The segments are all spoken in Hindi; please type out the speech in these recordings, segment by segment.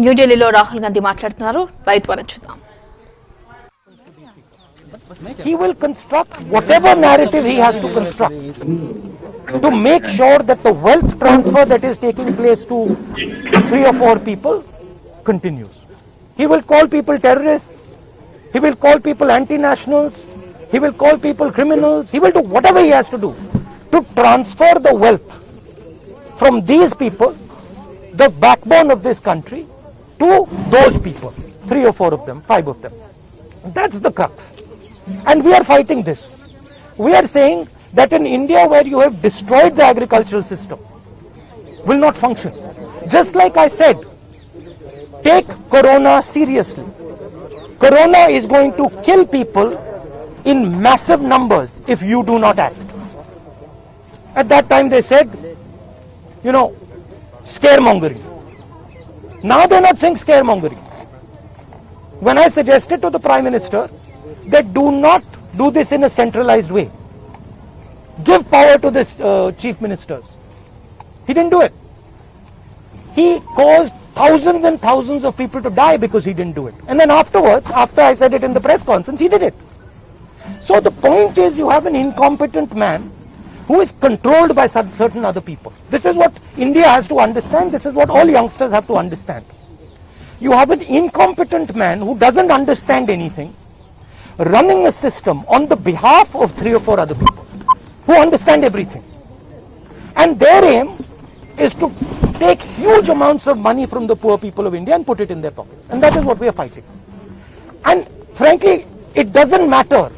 న్యూఢిల్లీలో రాహుల్ గాంధీ మాట్లాడుతున్నారు రైతు వరం చూద్దాం he will construct whatever narrative he has to construct to make sure that the wealth transfer that is taking place to three or four people continues. He will call people terrorists. He will call people anti-nationals. He will call people criminals. He will do whatever he has to do to transfer the wealth from these people, the backbone of this country, to those people. Three or four of them, five of them. That's the crux. And we are fighting this. We are saying that in India where you have destroyed the agricultural system will not function. Just like I said, take corona seriously. Corona is going to kill people in massive numbers if you do not act. At that time they said, you know, scaremongering. Now they're not saying scaremongering. When I suggested to the Prime Minister that do not do this in a centralized way, give power to the uh, chief ministers, he didn't do it. He caused thousands and thousands of people to die because he didn't do it. And then afterwards, after I said it in the press conference, he did it. So the point is you have an incompetent man who is controlled by cer- certain other people. This is what India has to understand. This is what all youngsters have to understand. You have an incompetent man who doesn't understand anything running a system on the behalf of three or four other people who understand everything. And their aim is to take huge amounts of money from the poor people of India and put it in their pockets. And that is what we are fighting. And frankly, it doesn't matter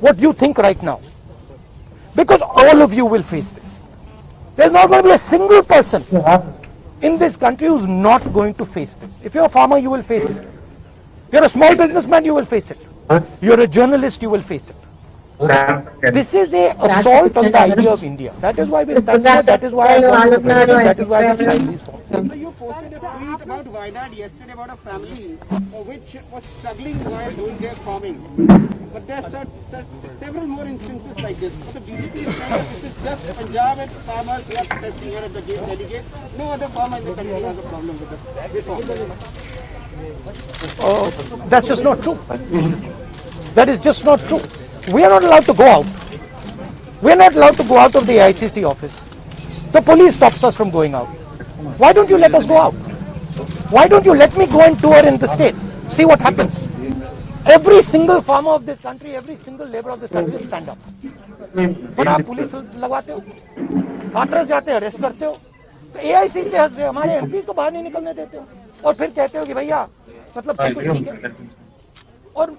what you think right now. Because all of you will face this. There's not going to be a single person in this country who's not going to face this. If you're a farmer, you will face it. You're a small businessman, you will face it. You're a journalist, you will face it. This is a assault on the idea of India. That is why we stand here. That is why I want to president. That is why we sign these forms. So you posted a tweet about Wayanad yesterday about a family uh, which was struggling while doing their farming. But there are several more instances like this. So BJP is saying this is just Punjab and farmers who are protesting here at the gate delegate. No other farmer in the country has a problem with this. Oh, that's just not true. That is just not true. We are not allowed to go out. We are not allowed to go out of the ICC office. The police stops us from going out. Why don't you let us go out? Why don't you let me go and tour in the states? See what happens. Every single farmer of this country, every single labor of this country will stand up. पर आप पुलिस लगवाते हो हाथरस जाते हो अरेस्ट करते हो तो एआईसी से हंस रहे हो, हमारे एमपी को बाहर नहीं निकलने देते हो। और फिर कहते हो कि भैया मतलब सब कुछ ठीक है। और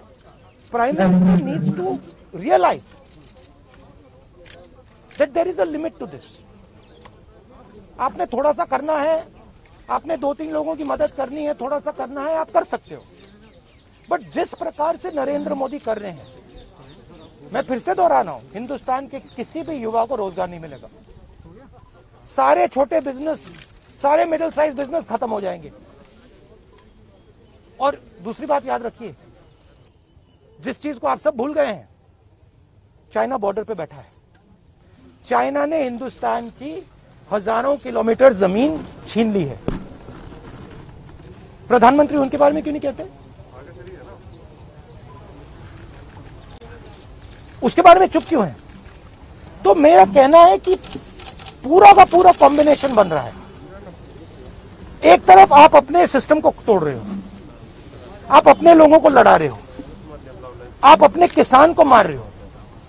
prime minister needs to realise that there is a limit to this आपने थोड़ा सा करना है आपने दो तीन लोगों की मदद करनी है थोड़ा सा करना है आप कर सकते हो। बट जिस प्रकार से नरेंद्र मोदी कर रहे हैं, मैं फिर से दोहरा रहा हूँ, हिंदुस्तान के किसी भी युवा को रोज़गार नहीं मिलेगा। सारे छोटे बिज़नेस सारे मिडिल साइज़ बिज़नेस खत्म हो जाएँगे। और दूसरी बात याद रखिए, जिस चीज़ को आप सब भूल गए हैं, चाइना बॉर्डर पे बैठा है। चाइना ने हिंदुस्तान की हज़ारों किलोमीटर ज़मीन छीन ली है। प्रधानमंत्री उनके बारे में क्यों नहीं कहते? उसके बारे में चुप क्यों है? तो मेरा कहना है कि पूरा का पूरा कॉम्बिनेशन बन रहा है। एक तरफ़ आप अपने सिस्टम को तोड़ रहे हो। आप अपने लोगों को लड़ा रहे हो। आप अपने किसान को मार रहे हो,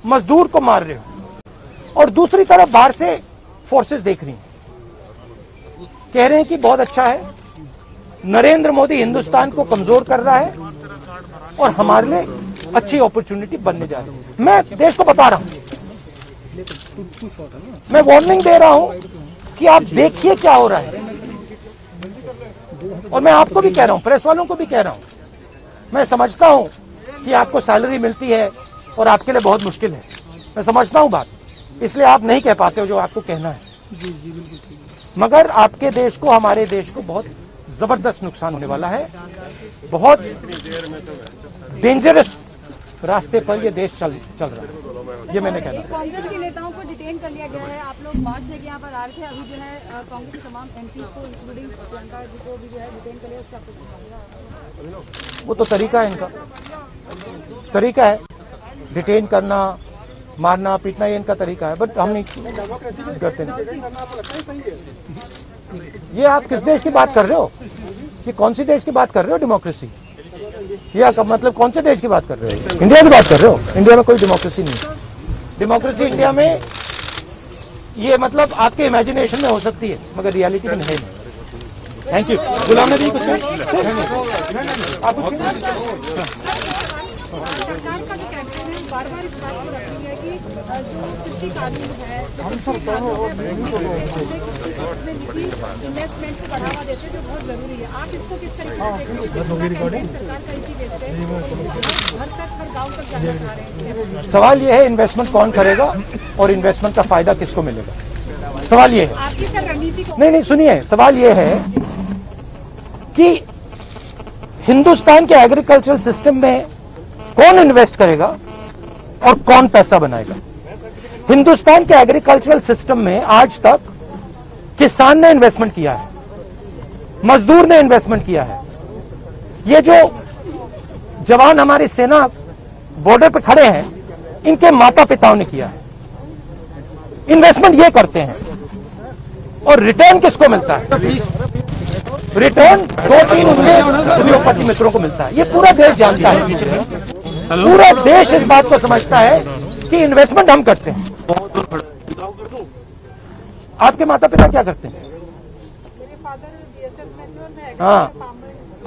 मजदूर को मार रहे हो। और दूसरी तरफ़ बाहर से फोर्सेस देख रही हैं। कह रहे हैं कि बहुत अच्छा है। नरेंद्र मोदी हिंदुस्तान को कमज़ोर कर रहा है और हमारे लिए अच्छी अपॉर्चुनिटी बनने जा रही है। मैं देश को बता रहा हूँ। मैं वार्निंग दे रहा हूँ कि आप देखिए क्या हो रहा है। और मैं आपको भी कह रहा हूँ प्रेस वालों को भी कह रहा हूँ। मैं समझता हूँ कि आपको सैलरी मिलती है और आपके लिए बहुत मुश्किल है। मैं समझता हूँ बात। इसलिए आप नहीं कह पाते हो जो आपको कहना है। मगर आपके देश को, हमारे देश को बहुत ज़बरदस्त नुकसान होने वाला है। बहुत डेंजरस रास्ते पर ये देश चल चल रहा है। ये मैंने कहना कांग्रेस के नेताओं को डिटेन कर लिया गया है। आप लोग मार्च लेके यहाँ पर आ रहे थे। अभी जो है कांग्रेस के तमाम एमपी को इंक्लूडिंग प्रियंका जी को भी जो है डिटेन कर लिया। उसका? वो तो तरीका है इनका। तरीका है। डिटेन करना मारना पीटना ये इनका तरीका है। बट हम नहीं करते। नहीं ये आप किस देश की बात कर रहे हो? ये कौन सी देश की बात कर रहे हो डेमोक्रेसी या का मतलब कौन से देश की बात कर रहे हो? इंडिया की बात कर रहे हो? इंडिया में कोई डेमोक्रेसी नहीं डेमोक्रेसी इंडिया में ये मतलब आपके इमेजिनेशन में हो सकती है मगर रियलिटी में है। नहीं थैंक यू गुलाम नबी कुछ आप बार बार इस बात को रखी है कि जो कृषि कानून है है, इन्वेस्टमेंट को बढ़ावा देते हैं जो बहुत ज़रूरी है। आप इसको किस तरीके से हैं सरकार का इसी बेस तक हर गाँव तक जाना चाह रहे हैं। सवाल ये है इन्वेस्टमेंट कौन करेगा और इन्वेस्टमेंट का फ़ायदा किसको मिलेगा? सवाल ये है। आपकी सर रणनीति नहीं नहीं सुनिए सवाल ये है कि हिंदुस्तान के एग्रीकल्चरल सिस्टम में कौन इन्वेस्ट करेगा? और कौन पैसा बनाएगा? हिंदुस्तान के एग्रीकल्चरल सिस्टम में आज तक किसान ने इन्वेस्टमेंट किया है, मजदूर ने इन्वेस्टमेंट किया है। ये जो जवान हमारी सेना बॉर्डर पर खड़े हैं, इनके माता पिताओं ने किया है। इन्वेस्टमेंट ये करते हैं। और रिटर्न किसको मिलता है? रिटर्न दो तीन उनके उद्योगपति मित्रों को मिलता है। ये पूरा देश जानता है। पूरा देश इस बात को समझता है कि इन्वेस्टमेंट हम करते हैं। आपके माता पिता क्या करते हैं? हाँ।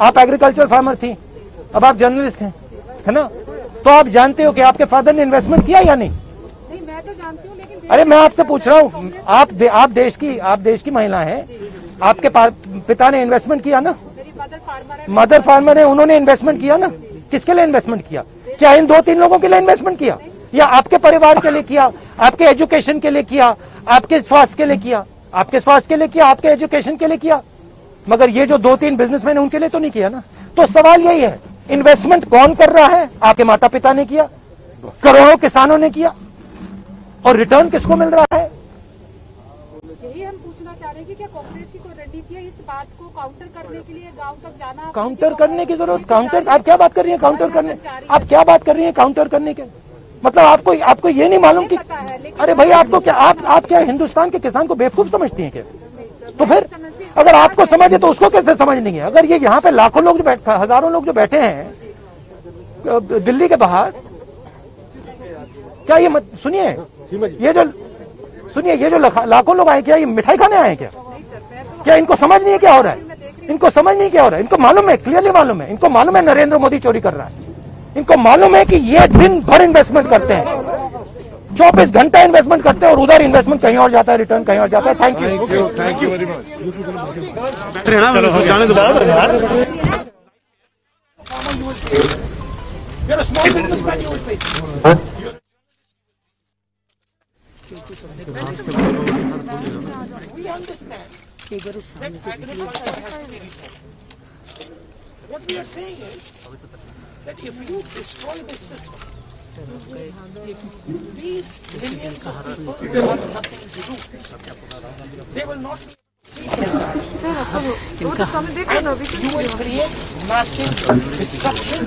आप एग्रीकल्चर फार्मर थी। अब आप जर्नलिस्ट हैं है ना? तो आप जानते हो कि आपके फादर ने इन्वेस्टमेंट किया या नहीं? नहीं मैं तो जानती हूँ लेकिन अरे मैं आपसे पूछ रहा हूँ। आप दे, आप देश की आप देश की महिला हैं। आपके पिता ने इन्वेस्टमेंट किया ना? मेरी मदर फार्मर है। मदर फार्मर है उन्होंने इन्वेस्टमेंट किया ना? किसके लिए इन्वेस्टमेंट किया? क्या इन दो तीन लोगों के लिए इन्वेस्टमेंट किया? या आपके परिवार के लिए किया? आपके एजुकेशन के लिए किया? आपके स्वास्थ्य के लिए किया? आपके स्वास्थ्य के लिए किया? आपके एजुकेशन के लिए किया? मगर ये जो दो तीन बिजनेसमैन है, उनके लिए तो नहीं किया ना? तो सवाल यही है इन्वेस्टमेंट कौन कर रहा है? आपके माता पिता ने किया? करोड़ों किसानों ने किया? और रिटर्न किसको मिल रहा है? यही हम पूछना चाह रहे हैं कि क्या कांग्रेस की कोई इस बात को काउंटर करने के लिए गाँव तक जाना काउंटर करने की ज़रूरत काउंटर आप क्या बात कर रही हैं? काउंटर करने आप क्या बात कर रही हैं काउंटर करने के? मतलब आपको आपको ये नहीं मालूम कि अरे भाई आपको क्या आप आप क्या हिंदुस्तान के किसान को बेवकूफ़ समझती हैं क्या? तो फिर अगर आपको समझे तो उसको कैसे समझ नहीं है अगर ये यहाँ पे लाखों लोग जो बैठ हज़ारों लोग जो बैठे हैं दिल्ली के बाहर क्या ये मत सुनिए ये जो सुनिए ये जो लाखों लोग आए क्या ये मिठाई खाने आए हैं क्या? क्या इनको समझ नहीं है क्या हो रहा है? इनको समझ नहीं क्या हो रहा है? इनको मालूम है क्लियरली मालूम है। इनको मालूम है नरेंद्र मोदी चोरी कर रहा है। इनको मालूम है कि ये दिन भर इन्वेस्टमेंट करते हैं। चौबीस घंटा इन्वेस्टमेंट करते हैं और उधर इन्वेस्टमेंट कहीं और जाता है रिटर्न कहीं और जाता है। Thank you thank you very much. We understand. Destroy this system, if these millions of people have nothing to do, they will not be and you will create massive destruction,